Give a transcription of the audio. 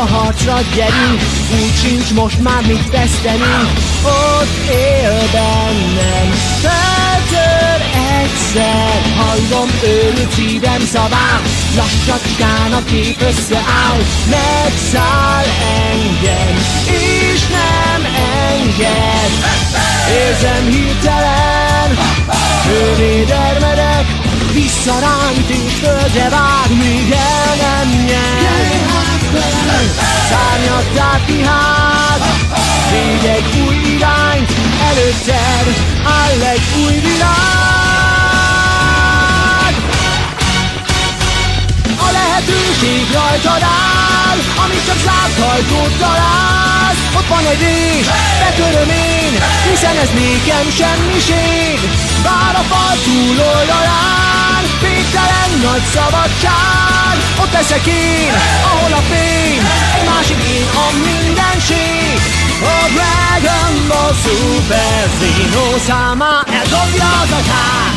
a harcra gyerünk, úgy sincs most már mit vesztenünk, ott él bennem, feltör egyszer, hallom őrült szívem szavát, lassacskán a kép összeáll, megszáll engem, és nem enged, érzem hirtelen, ővé dermedek, vissza rám és földre vág, Szárnyattát kihág, Végy egy új irányt, előtted áll egy új világ. A lehetőség rajtad áll, amit csak zárt találsz. Ott van egy rés, betöröm én, hiszen ez nékem semmiség. Bár a fal túloldalán, végtelen nagy szabadság. Ott leszek én, ahol a fény, egy másik én a もスペースの様へ飛び出た